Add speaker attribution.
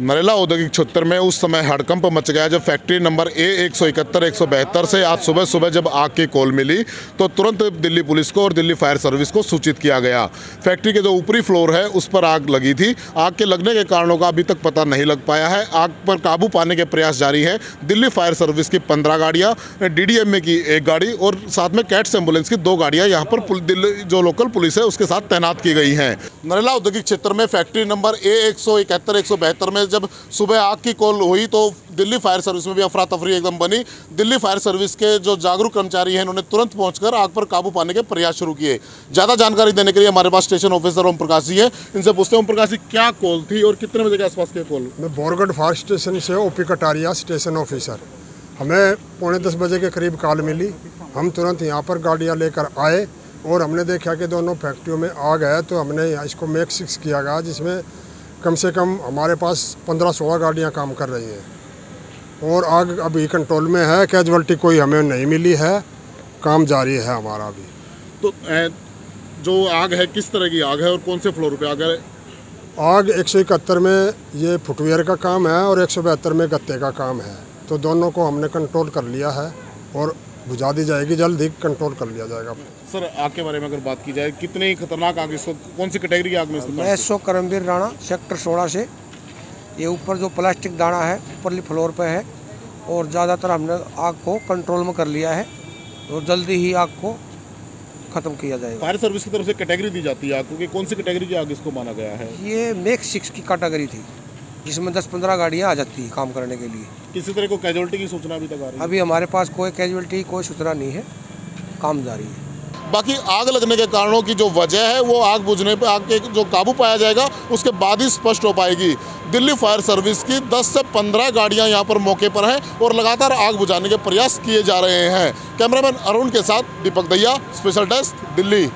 Speaker 1: नरेला औद्योगिक क्षेत्र में उस समय हड़कंप मच गया जब फैक्ट्री नंबर ए एक सौ इकहत्तर, एक सौ बहत्तर से आज सुबह सुबह जब आग की कॉल मिली तो तुरंत दिल्ली पुलिस को और दिल्ली फायर सर्विस को सूचित किया गया। फैक्ट्री के जो ऊपरी फ्लोर है, उस पर आग लगी थी। आग के लगने के कारणों का अभी तक पता नहीं लग पाया है। आग पर काबू पाने के प्रयास जारी है। दिल्ली फायर सर्विस की पंद्रह गाड़ियाँ डी की एक गाड़ी और साथ में कैट्स एंबुलेंस की दो गाड़ियाँ यहाँ पर दिल्ली, जो लोकल पुलिस है, उसके साथ तैनात की गई हैं। नरेला औद्योगिक क्षेत्र में फैक्ट्री नंबर ए एक सौ इकहत्तर, एक सौ बहत्तर में जब सुबह आग की कॉल हुई तो दिल्ली फायर सर्विस में भी अफरा तफरी एकदम बनी। दिल्ली फायर सर्विस के जो जागरूक कर्मचारी हैं उन्होंने तुरंत पहुंचकर आग पर काबू पाने के प्रयास शुरू किए। ज़्यादा जानकारी देने के लिए हमारे पास स्टेशन ऑफिसर ओम प्रकाश जी है। इनसे पूछते हैं, ओम प्रकाश जी, क्या कॉल थी और कितने बजे के आसपास की कॉल?
Speaker 2: मैं बोरगढ़ फायर स्टेशन से ओपी कटारिया, स्टेशन ऑफिसर। हमें पौने दस बजे के करीब कॉल मिली। हम तुरंत यहाँ पर गाड़ियाँ लेकर आए और हमने देखा कि दोनों फैक्ट्रियों में आग है तो हमने इसको मेक सिक्स किया गया, जिसमें कम से कम हमारे पास पंद्रह सोलह गाड़ियाँ काम कर रही हैं। और आग अभी कंट्रोल में है कैजुअल्टी कोई हमें नहीं मिली है। काम जारी है हमारा अभी।
Speaker 1: तो जो आग है किस तरह की आग है और कौन से फ्लोर पे आग है?
Speaker 2: आग एक सौ इकहत्तर में ये फुटवेयर का काम है और एक सौ बहत्तर में गत्ते का काम है। तो दोनों को हमने कंट्रोल कर लिया है और बुझा दी जाएगी जल्द ही कंट्रोल कर लिया जाएगा।
Speaker 1: सर आग के बारे में अगर बात की जाए कितने ही खतरनाक आग इसको कौन सी कैटेगरी की आग में
Speaker 3: मैं एसो करमवीर राणा सेक्टर सोलह से। ये ऊपर जो प्लास्टिक दाना है ऊपरली फ्लोर पे है और ज़्यादातर हमने आग को कंट्रोल में कर लिया है और जल्दी ही आग को ख़त्म किया जाएगा।
Speaker 1: फायर सर्विस की तरफ़ से कैटेगरी दी जाती है आग को कि कौन सी कैटेगरी की आग इसको माना गया है?
Speaker 3: ये मेक सिक्स की कैटेगरी थी। जिसमें दस पंद्रह गाड़ियाँ आ जाती है काम करने के लिए।
Speaker 1: किसी तरह को कैजुअलिटी की सूचना अभी तक आ रही है?
Speaker 3: अभी हमारे पास कोई कैजुअलिटी कोई सूचना नहीं है। काम जारी है।
Speaker 1: बाकी आग लगने के कारणों की जो वजह है वो आग बुझने पर आग के जो काबू पाया जाएगा उसके बाद ही स्पष्ट हो पाएगी। दिल्ली फायर सर्विस की 10 से 15 गाड़ियाँ यहाँ पर मौके पर हैं और लगातार आग बुझाने के प्रयास किए जा रहे हैं। कैमरामैन अरुण के साथ दीपक दैया स्पेशल डेस्क दिल्ली।